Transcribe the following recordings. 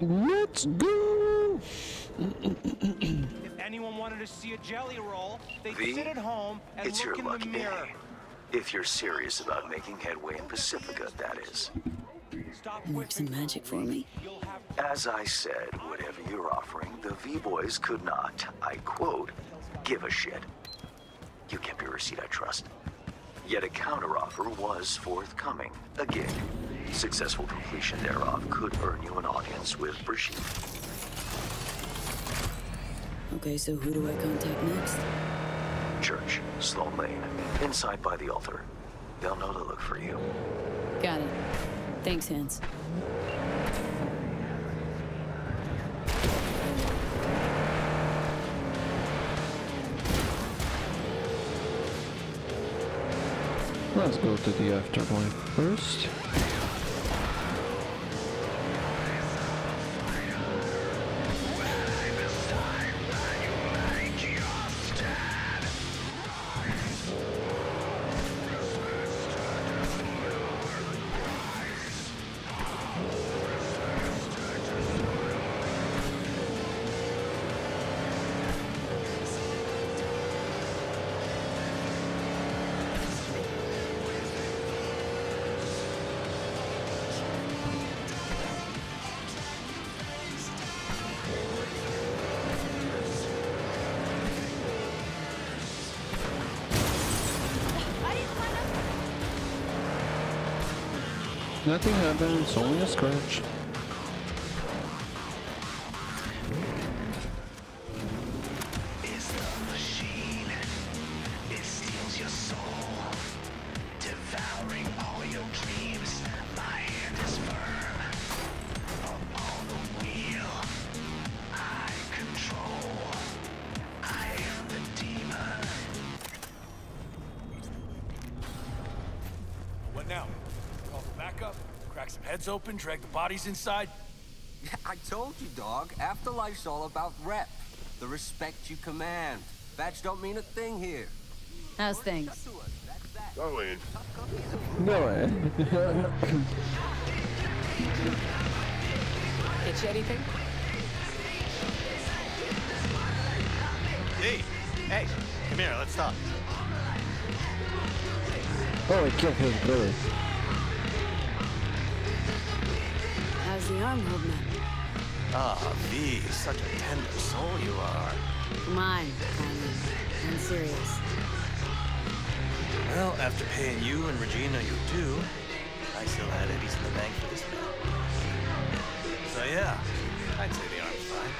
Let's go! if anyone wanted to see a jelly roll, they'd V, sit at home and it's look your in lucky the mirror. day. If you're serious about making headway in Pacifica, that is. Stop Work some magic for me. As I said, whatever you're offering, the V-Boys could not, I quote, give a shit. You kept your receipt, I trust. Yet a counteroffer was forthcoming. A gig. Successful completion thereof could earn you an audience with Brigitte. Okay, so who do I contact next? Church, Sloan Lane, inside by the altar. They'll know to look for you. Got it. Thanks, Hans. Let's go to the afterlife first. Nothing happened, it's only a scratch. Heads open, drag the bodies inside? I told you, dog. Afterlife's all about rep. The respect you command. Badge don't mean a thing here. How's things? To us. Go in. No way. Get you anything? Hey, hey, come here, let's talk. oh, I killed his brother. How's the arm holding up? Ah, V, such a tender soul you are. Come on. I'm serious. Well, after paying you and Regina your due, I still had Eddie's in the bank for this bill. So yeah, I'd say the arm's fine.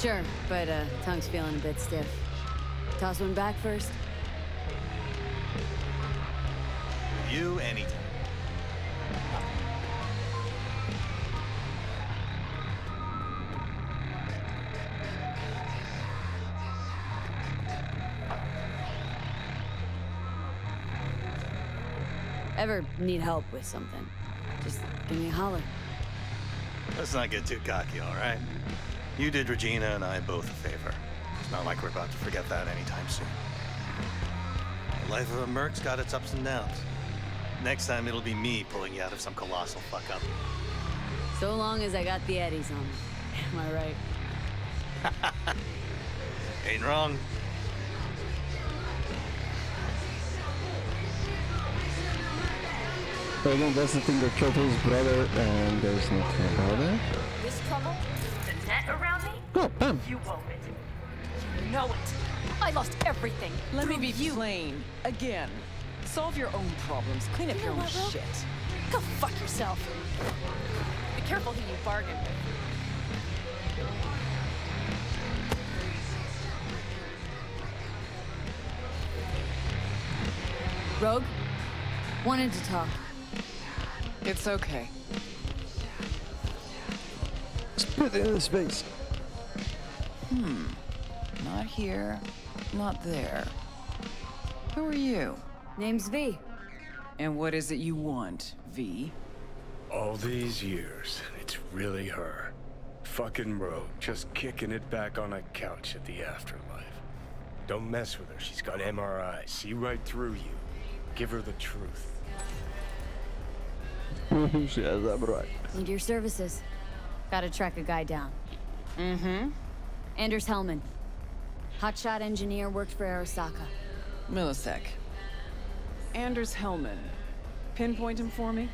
Sure, but uh, tongue's feeling a bit stiff. Toss one back first. You anytime. Ever need help with something? Just give me a holler. Let's not get too cocky, all right? You did Regina and I both a favor. It's not like we're about to forget that anytime soon. The life of a merc's got its ups and downs. Next time it'll be me pulling you out of some colossal fuck up. So long as I got the eddies on me. Am I right? Ain't wrong. So again, that's the thing that killed his brother, and there's nothing about it. This trouble? The net around me? Oh, bam! You own it. You know it. I lost everything. Let me be you. plain. Again. Solve your own problems. Clean up You your own what, shit. Go fuck yourself. Be careful who you bargain with. Rogue? Wanted to talk. It's okay. Spit it in his face. Hmm. Not here, not there. Who are you? Name's V. And what is it you want, V? All these years, it's really her. Fucking Rogue, just kicking it back on a couch at the afterlife. Don't mess with her. She's got MRI. See right through you. Give her the truth. she has that right. Need your services. Gotta track a guy down. Mm-hmm. Anders Hellman. Hotshot engineer, worked for Arasaka. Millisec. Anders Hellman. Pinpoint him for me?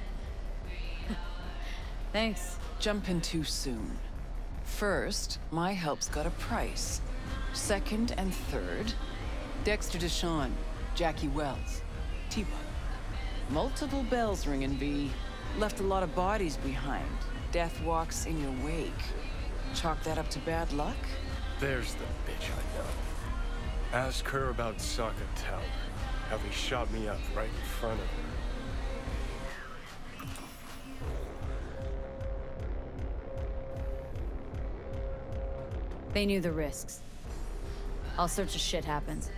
Thanks. Jumping too soon. First, my help's got a price. Second and third, Dexter Deshawn, Jackie Wells, T-Bug. Multiple bells ringing, V. Left a lot of bodies behind. Death walks in your wake. Chalk that up to bad luck? There's the bitch I know. Ask her about Saka Tower. How he shot me up right in front of her. They knew the risks. All sorts of shit happens.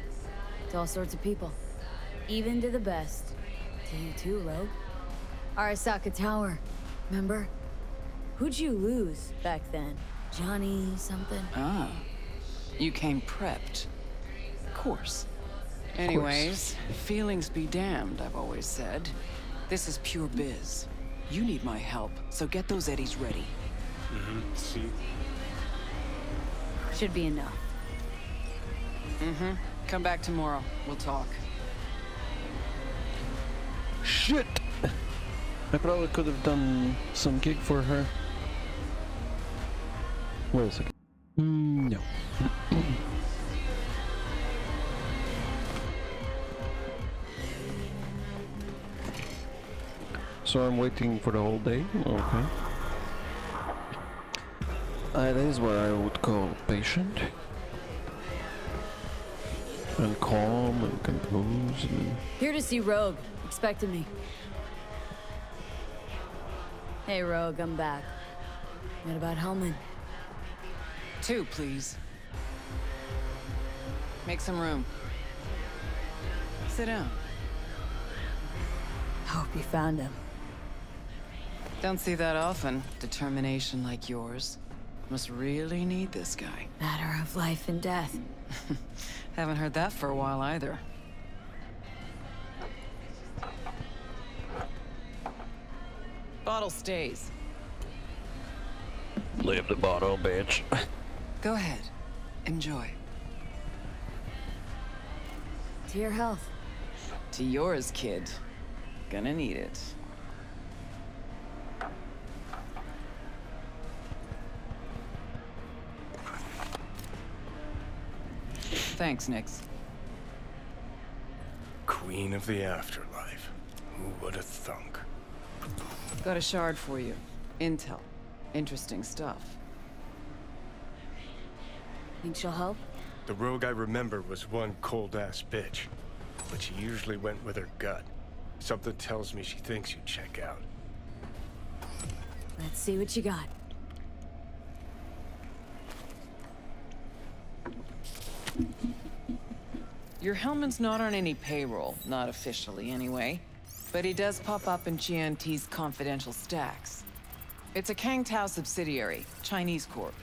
To all sorts of people. Even to the best. To you too, Rogue. Arasaka Tower. Remember? Who'd you lose back then? Johnny something? Ah. You came prepped. Of course. Anyways, feelings be damned, I've always said. This is pure biz. You need my help, so get those eddies ready. Mm-hmm. See? Should be enough. Mm-hmm. Come back tomorrow. We'll talk. Shit! I probably could have done some gig for her. Wait a second. Mm, no. so I'm waiting for the whole day? Okay. Uh, that is what I would call patient. And calm and composed and... Here to see Rogue. Expected me. Hey, Rogue, I'm back. What about Hellman? Two, please. Make some room. Sit down. Hope you found him. Don't see that often. Determination like yours. Must really need this guy. Matter of life and death. Haven't heard that for a while either. Bottle stays. Leave the bottle, bitch. Go ahead. Enjoy. To your health. To yours, kid. Gonna need it. Thanks, Nix. Queen of the afterlife. Who would have thunk? Got a shard for you. Intel. Interesting stuff. Think she'll help? The rogue I remember was one cold-ass bitch. But she usually went with her gut. Something tells me she thinks you'd check out. Let's see what you got. Your Hellman's not on any payroll, not officially anyway. But he does pop up in GNT's confidential stacks. It's a Kang Tao subsidiary, Chinese Corp.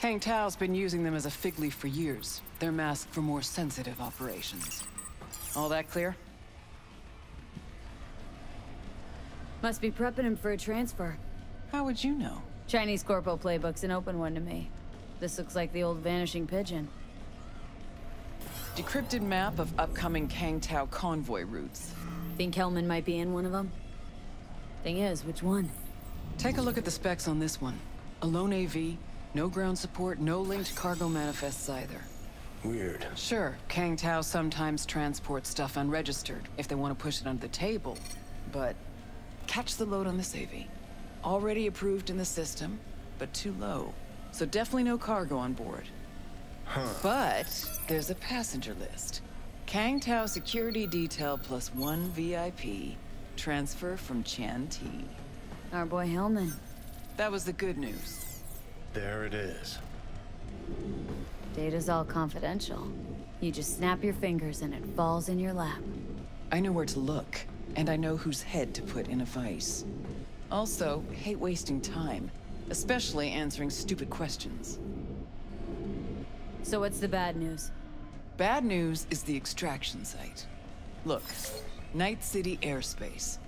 Kang Tao's been using them as a fig leaf for years. They're masked for more sensitive operations. All that clear? Must be prepping him for a transfer. How would you know? Chinese Corpo playbook's an open one to me. This looks like the old vanishing pigeon. Decrypted map of upcoming Kang Tao convoy routes. Think Hellman might be in one of them? Thing is, which one? Take a look at the specs on this one. A lone AV, no ground support, no linked cargo manifests either. Weird. Sure, Kang Tao sometimes transports stuff unregistered if they want to push it under the table. But catch the load on this AV. Already approved in the system, but too low. So definitely no cargo on board. Huh. But there's a passenger list. Kang Tao security detail plus one VIP. Transfer from Chan T. Our boy Hellman. That was the good news. There it is. Data's all confidential. You just snap your fingers and it falls in your lap. I know where to look, and I know whose head to put in a vice. Also, hate wasting time, especially answering stupid questions. So what's the bad news? Bad news is the extraction site. Look, Night City airspace.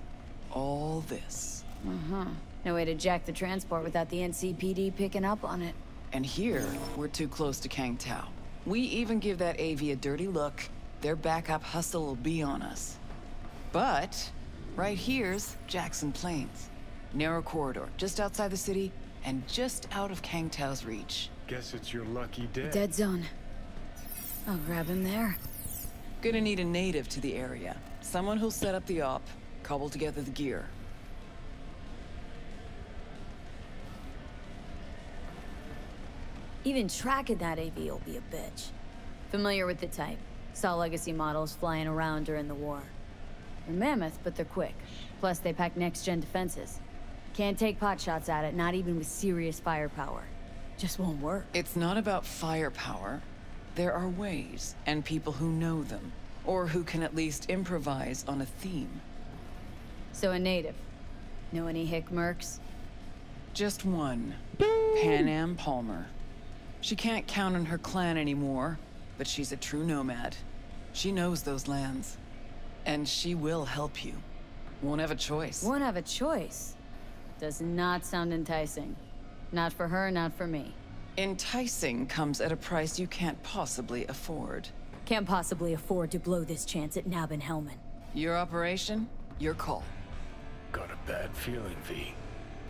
All this. Uh-huh. No way to jack the transport without the NCPD picking up on it. And here, we're too close to Kang Tao. We even give that AV a dirty look, their backup hustle will be on us. But, right here's Jackson Plains. Narrow corridor, just outside the city, and just out of Kang Tao's reach. Guess it's your lucky day. Dead zone. I'll grab him there. Gonna need a native to the area. Someone who'll set up the op, cobble together the gear. Even tracking that AV will be a bitch. Familiar with the type. Saw legacy models flying around during the war. They're mammoth, but they're quick. Plus, they pack next-gen defenses. Can't take pot shots at it, not even with serious firepower. Just won't work. It's not about firepower. There are ways, and people who know them. Or who can at least improvise on a theme. So a native. Know any hick mercs? Just one. Panam Palmer. She can't count on her clan anymore, but she's a true nomad. She knows those lands. And she will help you. Won't have a choice. Won't have a choice. Does not sound enticing. Not for her, not for me. Enticing comes at a price you can't possibly afford. Can't possibly afford to blow this chance at Nab and Hellman. Your operation, your call. Got a bad feeling, V.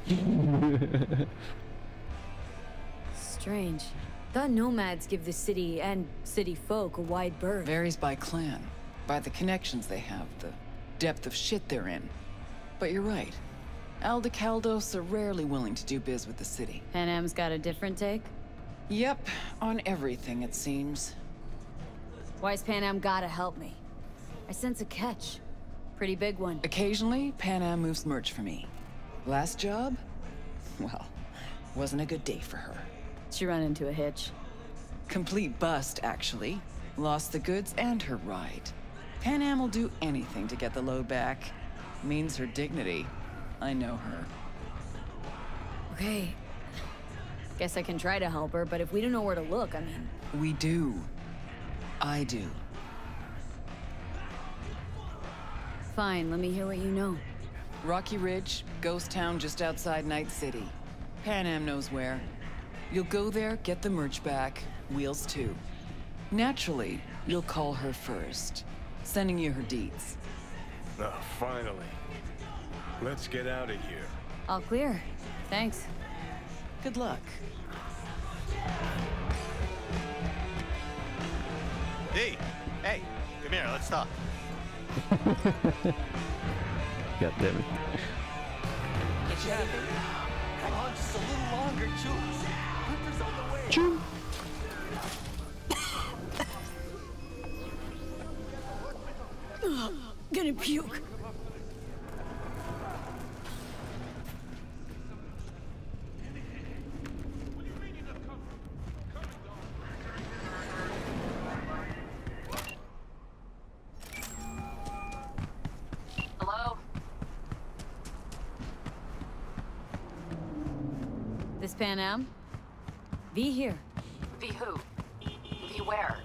Strange. The nomads give the city and city folk a wide berth. Varies by clan, by the connections they have, the depth of shit they're in. But you're right. Aldecaldos are rarely willing to do biz with the city. Panam's got a different take? Yep, on everything it seems. Why's Panam gotta help me? I sense a catch. Pretty big one. Occasionally, Panam moves merch for me. Last job? Well, wasn't a good day for her. She run into a hitch. Complete bust, actually. Lost the goods and her ride. Panam will do anything to get the load back. Means her dignity. I know her. Okay. Guess I can try to help her, but if we don't know where to look, I mean... We do. I do. Fine, let me hear what you know. Rocky Ridge, ghost town just outside Night City. Panam knows where. You'll go there, get the merch back, wheels too. Naturally, you'll call her first, sending you her deeds. Oh, finally. Let's get out of here. All clear. Thanks. Good luck. Hey, hey, come here, let's talk. God damn it. Hang on just a little longer, Jules. Choo. Gonna puke. Hello? This Panam? V here. V who? V where?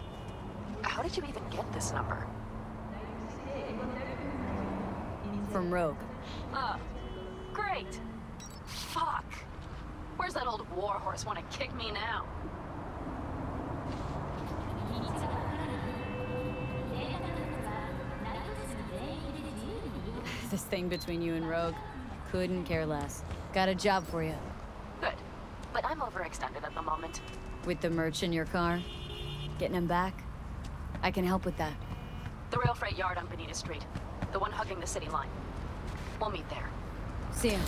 How did you even get this number? From Rogue. Uh, great. Fuck. Where's that old warhorse want to kick me now? This thing between you and Rogue. Couldn't care less. Got a job for you. Overextended at the moment. With the merch in your car? Getting him back? I can help with that. The rail freight yard on Benita Street. The one hugging the city line. We'll meet there. See ya.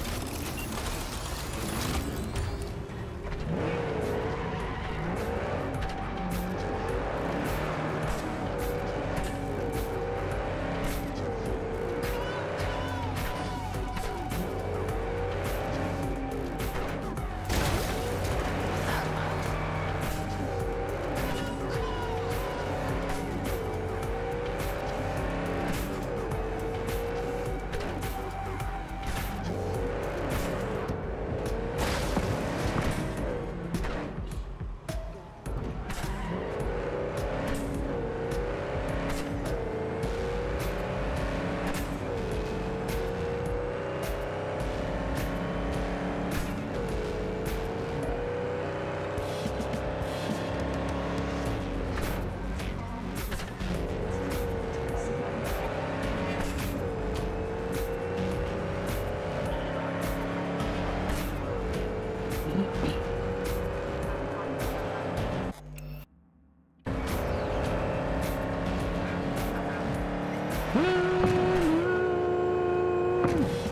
Come on.